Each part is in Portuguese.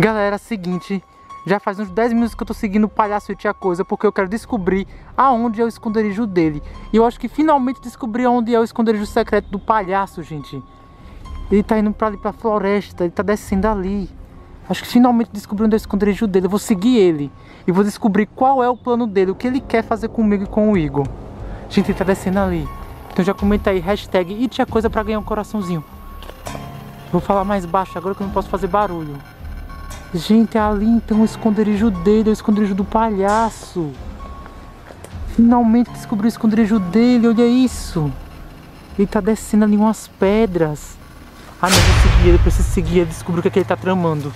Galera, é seguinte, já faz uns 10 minutos que eu tô seguindo o palhaço e tia coisa, porque eu quero descobrir aonde é o esconderijo dele. E eu acho que finalmente descobri aonde é o esconderijo secreto do palhaço, gente. Ele tá indo pra ali pra floresta, ele tá descendo ali. Acho que finalmente descobri onde é o esconderijo dele. Eu vou seguir ele e vou descobrir qual é o plano dele, o que ele quer fazer comigo e com o Igor. Gente, ele tá descendo ali. Então já comenta aí, hashtag e tinha coisa pra ganhar um coraçãozinho. Vou falar mais baixo agora que eu não posso fazer barulho. Gente, é ali então o esconderijo dele, é o esconderijo do palhaço. Finalmente descobri o esconderijo dele, olha isso. Ele tá descendo ali umas pedras. Ah não, vou seguir ele, preciso seguir ele, descobrir o que, é que ele tá tramando.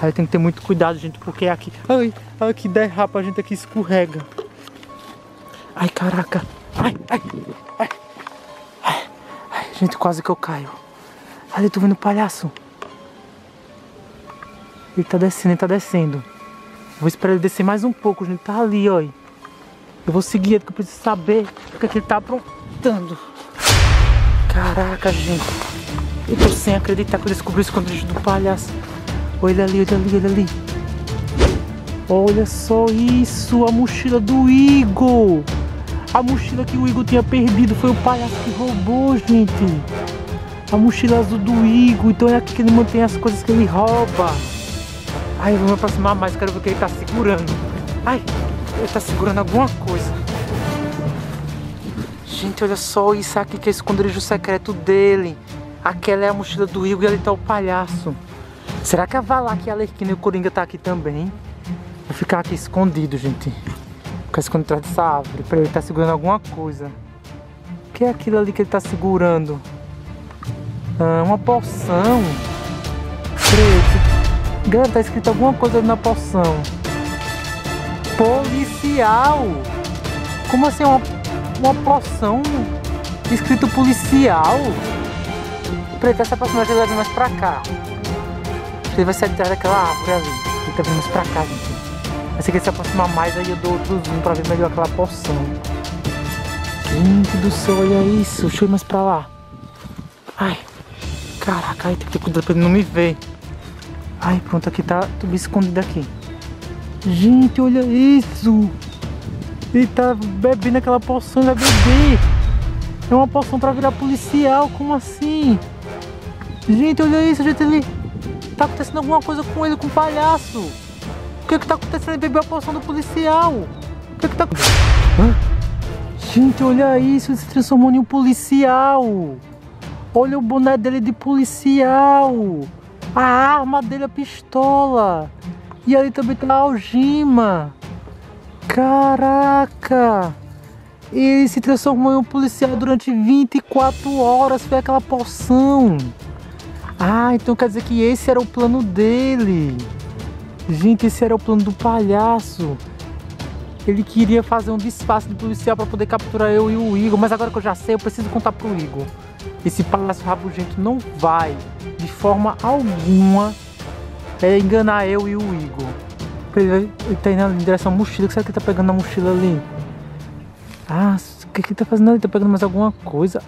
Aí tem que ter muito cuidado, gente, porque é aqui... Ai, aqui derrapa, a gente aqui escorrega. Ai, caraca. Ai, ai, ai. Ai, ai gente, quase que eu caio. Ali, tô vendo o palhaço. Ele tá descendo, ele tá descendo. Vou esperar ele descer mais um pouco, gente. Tá ali, ó. Eu vou seguir ele, porque eu preciso saber o que, é que ele tá aprontando. Caraca, gente. Eu tô sem acreditar que eu descobri o esconderijo do palhaço. Olha ali, olha ali, olha ali. Olha só isso, a mochila do Igor. A mochila que o Igor tinha perdido foi o palhaço que roubou, gente. A mochila azul do Igor, então é aqui que ele mantém as coisas que ele rouba. Ai, eu vou me aproximar mais, quero ver o que ele tá segurando. Ai, ele tá segurando alguma coisa. Gente, olha só isso aqui que é o esconderijo secreto dele. Aquela é a mochila do Igor e ali tá o palhaço. Será que a Valak, a Alerquina e o Coringa tá aqui também? Vou ficar aqui escondido, gente. Ficar escondido atrás dessa árvore. Pra ele tá segurando alguma coisa. O que é aquilo ali que ele tá segurando? Ah, uma poção. Preto. Galera, tá escrito alguma coisa na poção. Policial. Como assim uma, uma poção escrito policial? Preto, essa personagem vai vir mais pra cá. Ele vai sair atrás daquela árvore ali. Ele tá vindo mais pra cá, gente. Mas se ele se aproximar mais, aí eu dou outro zoom pra ver melhor aquela poção. Gente do céu, olha isso. Deixa eu ir mais pra lá. Ai. Caraca, ai, tem que ter cuidado pra ele não me ver. Ai, pronto, aqui tá tudo escondido aqui. Gente, olha isso. Ele tá bebendo aquela poção, vai beber. É uma poção pra virar policial, como assim? Gente, olha isso, gente, ele... Tá acontecendo alguma coisa com ele, com o palhaço. O que é que tá acontecendo? Ele bebeu a poção do policial. O que é que tá acontecendo? Gente, olha isso, ele se transformou em um policial. Olha o boné dele de policial. A arma dele, a pistola. E ali também tá a algema. Caraca. Ele se transformou em um policial durante 24 horas. Foi aquela poção. Ah, então quer dizer que esse era o plano dele. Gente, esse era o plano do palhaço. Ele queria fazer um disfarce de policial para poder capturar eu e o Igor. Mas agora que eu já sei, eu preciso contar pro Igor. Esse palhaço rabugento não vai, de forma alguma, é, enganar eu e o Igor. Ele, ele tá indo em direção à mochila. O que será que ele tá pegando na mochila ali? Ah, o que, que ele tá fazendo ali? Tá pegando mais alguma coisa.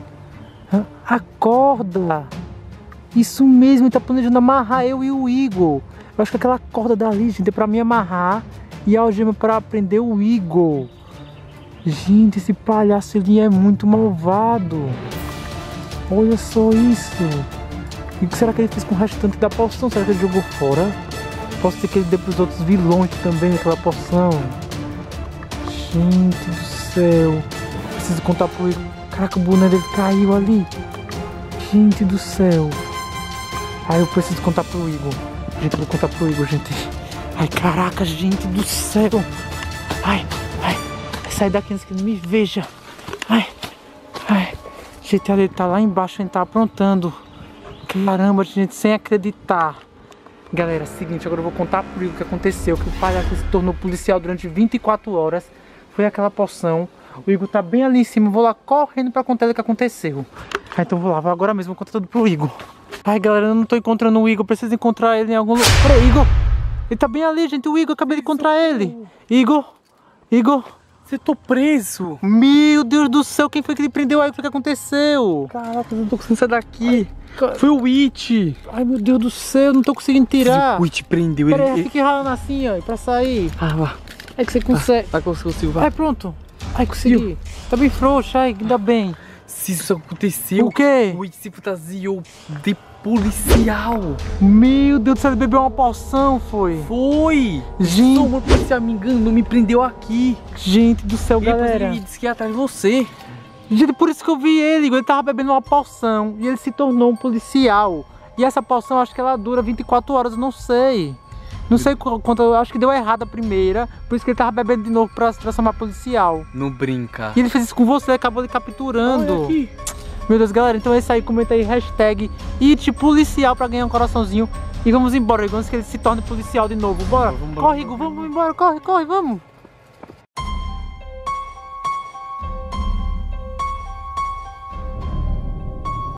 Acorda! Isso mesmo, ele tá planejando amarrar eu e o Igor. Eu acho que aquela corda dali, gente, é pra me amarrar e a algema pra prender o Igor. Gente, esse palhaço ele é muito malvado. Olha só isso. E o que será que ele fez com o restante da poção? Será que ele jogou fora? Posso ser que ele dê pros outros vilões também aquela poção. Gente do céu. Preciso contar pro Igor. Caraca, o boneco dele caiu ali. Gente do céu. Ai, eu preciso contar pro Igor. Gente, eu vou contar pro Igor, gente. Ai, caraca, gente do céu. Ai, ai. Sai daqui antes que ele me veja. Ai. Gente, ele tá lá embaixo, ele tá aprontando. Caramba, gente, sem acreditar. Galera, seguinte, agora eu vou contar Igor o que aconteceu. Que o palhaço se tornou policial durante 24 horas. Foi aquela poção. O Igor tá bem ali em cima. Eu vou lá correndo pra contar o que aconteceu. Ah, então vou lá, vou agora mesmo contar tudo pro Igor. Ai, galera, eu não tô encontrando o Igor. Preciso encontrar ele em algum lugar. Peraí, Igor. Ele tá bem ali, gente. O Igor, acabei de encontrar ele. Igor. Igor. Você tô preso. Meu Deus do céu, quem foi que ele prendeu aí? O que aconteceu? Caraca, eu não tô conseguindo sair daqui. Ai, Foi o It. Ai, meu Deus do céu, eu não tô conseguindo tirar. O It prendeu ele. Pera ele... fique ralando assim, ó, pra sair. Ah, vá. É que você consegue. Vai, consigo, vai. Ai, pronto. Ai, consegui. Tá bem frouxo, ai, ainda bem. Se isso aconteceu, O quê? o It se fantasiou de policial. Meu Deus do céu, ele bebeu uma poção, foi. Foi. Gente, Sou uma policial me enganou, me prendeu aqui. gente do céu, E galera. ele disse que ia atrás de você. Gente, por isso que eu vi ele, ele tava bebendo uma poção e ele se tornou um policial. E essa poção, acho que ela dura 24 horas, eu não sei. Não sei qu- quanto, eu acho que deu errado a primeira, por isso que ele tava bebendo de novo pra se transformar policial. Não brinca. E ele fez isso com você, acabou lhe capturando. Olha aqui. Meu Deus, galera, então é isso aí, comenta aí, hashtag IT policial pra ganhar um coraçãozinho. E vamos embora, Igor, antes que ele se torne policial de novo. Bora, Vamos embora. corre, Igor, vamos embora, corre, corre, vamos.